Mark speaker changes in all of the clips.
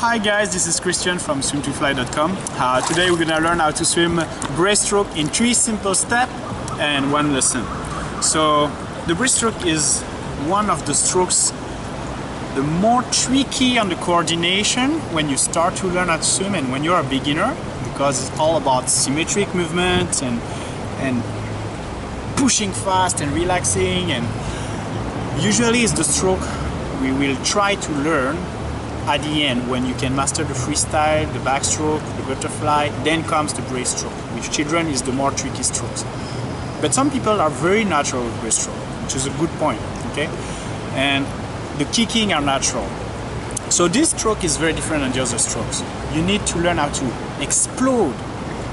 Speaker 1: Hi guys, this is Christian from swimtofly.com. Uh, today we're gonna learn how to swim breaststroke in three simple steps and one lesson. So the breaststroke is one of the strokes the more tricky on the coordination when you start to learn how to swim and when you're a beginner because it's all about symmetric movement and and pushing fast and relaxing and usually it's the stroke we will try to learn at the end when you can master the freestyle, the backstroke, the butterfly, then comes the breaststroke, which children is the more tricky strokes. But some people are very natural with breaststroke, which is a good point, okay? And the kicking are natural. So this stroke is very different than the other strokes. You need to learn how to explode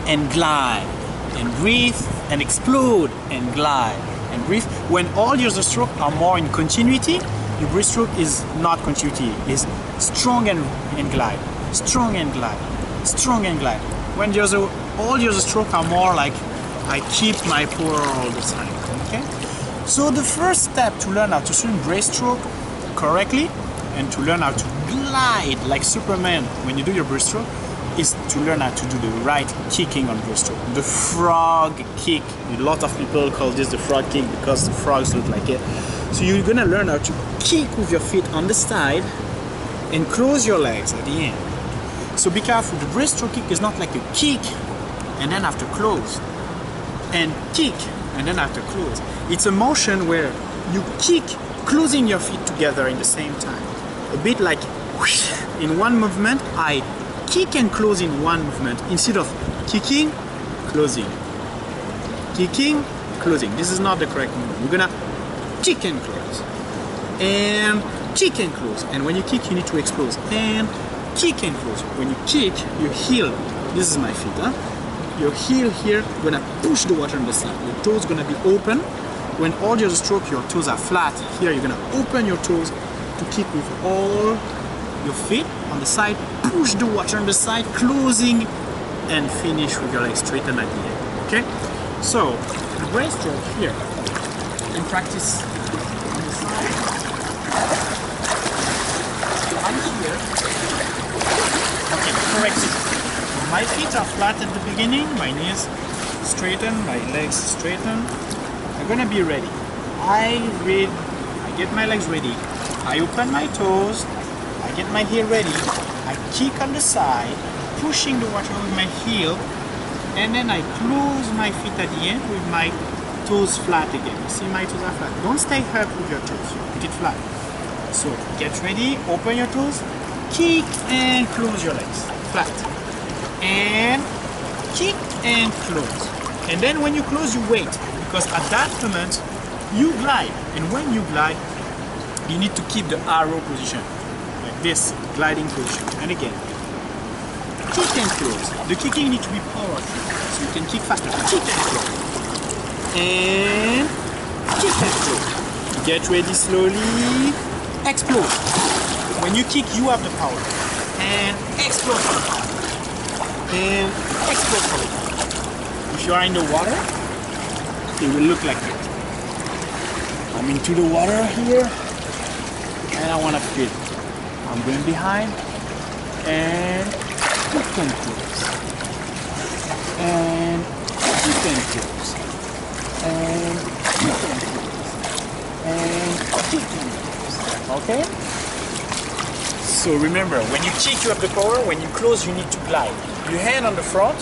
Speaker 1: and glide and breathe and explode and glide and breathe. When all the other strokes are more in continuity, your breaststroke is not continuity, is strong and, and glide, strong and glide, strong and glide. When the other, all the other strokes are more like I keep my power all the time, okay? So the first step to learn how to swim breaststroke correctly and to learn how to glide like Superman when you do your breaststroke is to learn how to do the right kicking on breaststroke. The frog kick. A lot of people call this the frog kick because the frogs look like it. So you're gonna learn how to kick with your feet on the side and close your legs at the end. So be careful, the breaststroke kick is not like a kick and then after close and kick and then after close. It's a motion where you kick closing your feet together in the same time. A bit like whoosh, in one movement, I kick and close in one movement instead of kicking, closing. Kicking, closing. This is not the correct movement. You're gonna kick and close. And kick and close. And when you kick, you need to explode. And kick and close. When you kick, your heel, this is my feet, huh? Your heel here gonna push the water on the side. Your toes gonna be open. When all your stroke, your toes are flat. Here, you're gonna open your toes to kick with all your feet on the side. Push the water on the side, closing, and finish with your legs straightened at the end. Okay? So, breaststroke here in practice on the side. So I'm here. Okay, correct it. My feet are flat at the beginning, my knees straighten, my legs straighten. I'm gonna be ready. I read, I get my legs ready. I open my toes, I get my heel ready. I kick on the side, pushing the water with my heel, and then I close my feet at the end with my toes flat again. You see my toes are flat. Don't stay up with your toes, put it flat. So get ready, open your toes, kick and close your legs, flat. And kick and close. And then when you close, you wait, because at that moment, you glide. And when you glide, you need to keep the arrow position, like this, gliding position. And again, kick and close. The kicking needs to be powerful, so you can kick faster. Kick and close. And kick and close. Get ready slowly. Explode. When you kick, you have the power. And explode And for power. If you are in the water, it will look like it. I'm into the water here, and I want to feel. I'm going behind, and and close. And and close. And and close. And and close. Okay? So remember, when you kick, you have the power. When you close, you need to glide. Your hand on the front,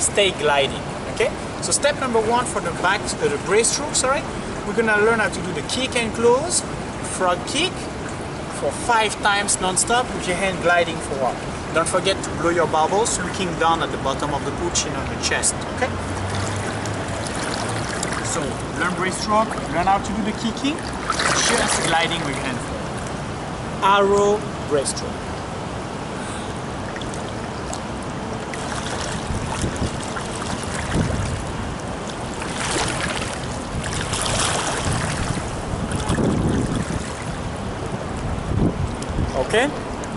Speaker 1: stay gliding. Okay? So step number one for the back, uh, the breaststroke, sorry, we're gonna learn how to do the kick and close, frog kick, for five times non-stop with your hand gliding forward. Don't forget to blow your bubbles looking down at the bottom of the pool, chin on the chest, okay? So, learn breaststroke, learn how to do the kicking, just gliding with hand forward. Arrow breaststroke.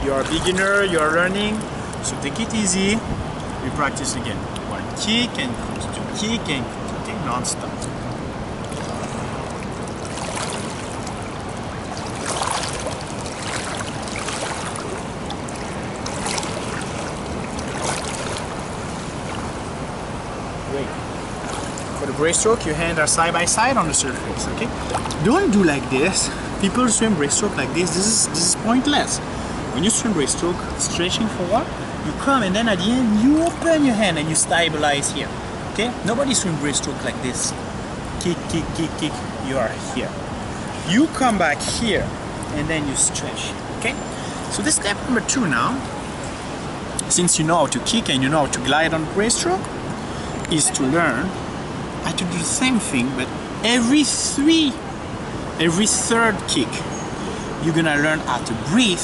Speaker 1: you're a beginner, you're learning, so take it easy. We practice again. One kick and cross, two kick and cross, kick non-stop. For the breaststroke, your hands are side by side on the surface, okay? Don't do like this. People swim breaststroke like this. This is, this is pointless. When you swim breaststroke, stretching forward, you come and then at the end you open your hand and you stabilize here. Okay? Nobody swim breaststroke like this. Kick, kick, kick, kick. You are here. You come back here and then you stretch. Okay? So this step number two now, since you know how to kick and you know how to glide on breaststroke, is to learn how to do the same thing, but every three, every third kick, you're gonna learn how to breathe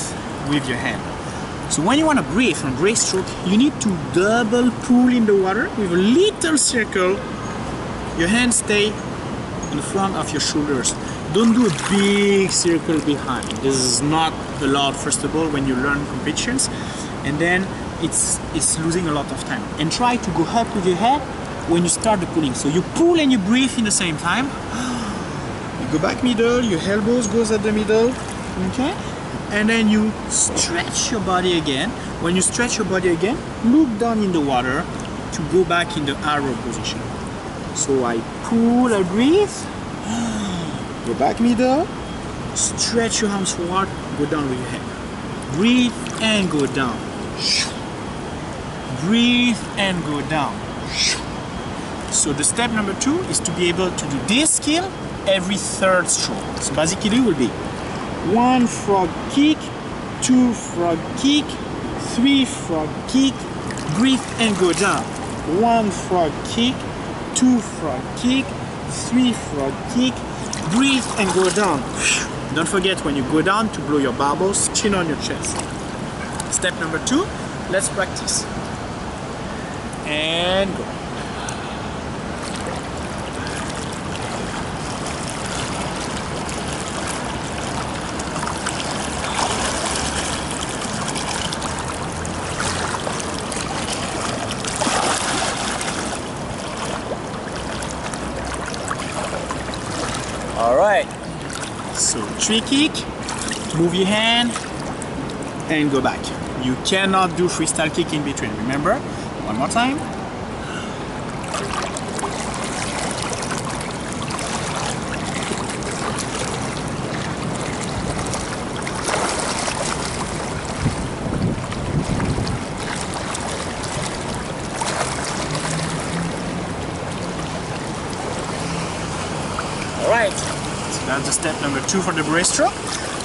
Speaker 1: with your hand. So when you want to breathe on breaststroke, you need to double pull in the water with a little circle. Your hands stay in front of your shoulders. Don't do a big circle behind. This is not allowed, first of all, when you learn competitions. And then it's, it's losing a lot of time. And try to go up with your head when you start the pulling. So you pull and you breathe in the same time. You go back middle, your elbows goes at the middle, okay? And then you stretch your body again. When you stretch your body again, look down in the water to go back in the arrow position. So I pull, I breathe, go back middle, stretch your arms forward, go down with your head. Breathe and go down. Breathe and go down. So the step number two is to be able to do this skill every third stroke. So basically it will be one frog kick, two frog kick, three frog kick, breathe and go down. One frog kick, two frog kick, three frog kick, breathe and go down. Don't forget when you go down to blow your bubbles, chin on your chest. Step number two, let's practice. And go. All right. So tree kick, move your hand, and go back. You cannot do freestyle kick in between. Remember? One more time. All right. So that's the step number two for the breaststroke.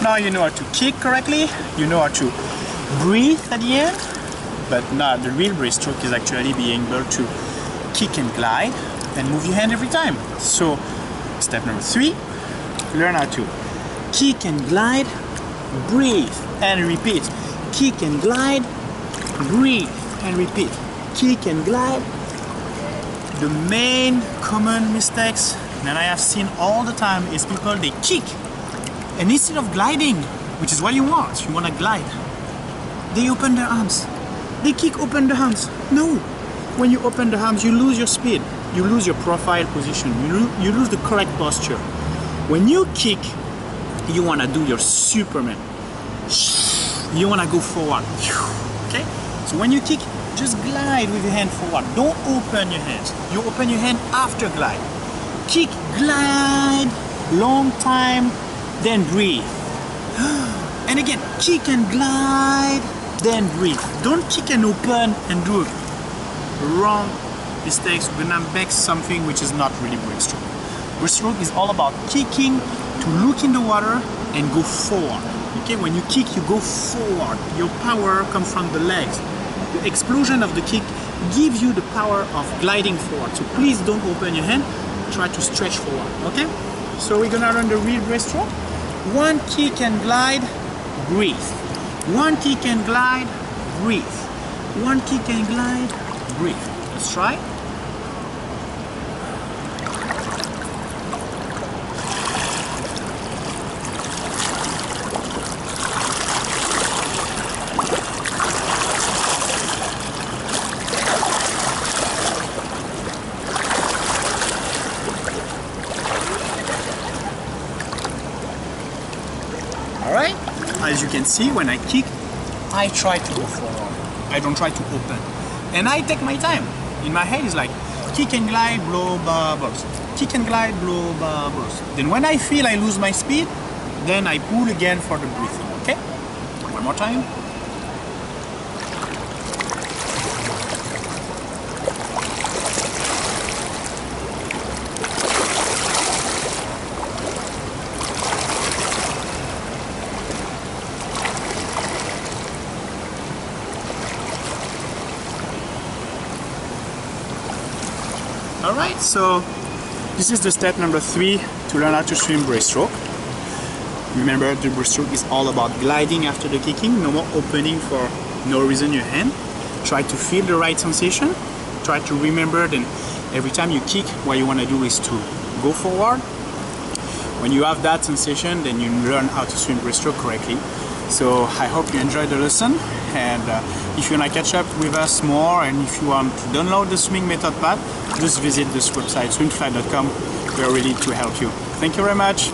Speaker 1: Now you know how to kick correctly. You know how to breathe at the end. But now the real breaststroke is actually being able to kick and glide and move your hand every time. So step number three, learn how to kick and glide, breathe and repeat. Kick and glide, breathe and repeat. Kick and glide. The main common mistakes that I have seen all the time is people they kick and instead of gliding, which is what you want, you want to glide, they open their arms. They kick open the arms. No. When you open the arms, you lose your speed. You lose your profile position. You, lo- you lose the correct posture. When you kick, you want to do your Superman. You want to go forward. Okay? So when you kick, just glide with your hand forward. Don't open your hands. You open your hand after glide. Kick, glide, long time, then breathe. And again, kick and glide, then breathe. Don't kick and open and do wrong mistakes. We're gonna make something which is not really breaststroke. Breaststroke is all about kicking to look in the water and go forward. Okay, when you kick, you go forward. Your power comes from the legs. The explosion of the kick gives you the power of gliding forward. So please don't open your hand. Try to stretch forward. Okay? So we're gonna learn the real breaststroke. One kick and glide, breathe. One kick and glide, breathe. One kick and glide, breathe. Let's try. Can see, when I kick, I try to go forward. I don't try to open. And I take my time. In my head, it's like, kick and glide, blow bubbles. Kick and glide, blow bubbles. Then when I feel I lose my speed, then I pull again for the breathing, okay? One more time. All right, so this is the step number three to learn how to swim breaststroke. Remember, the breaststroke is all about gliding after the kicking, no more opening for no reason your hand. Try to feel the right sensation. Try to remember that every time you kick, what you want to do is to go forward. When you have that sensation, then you learn how to swim breaststroke correctly. So I hope you enjoyed the lesson and uh, if you want to catch up with us more and if you want to download the swimming method pad, just visit this website swimfly.com. We're ready to help you. Thank you very much.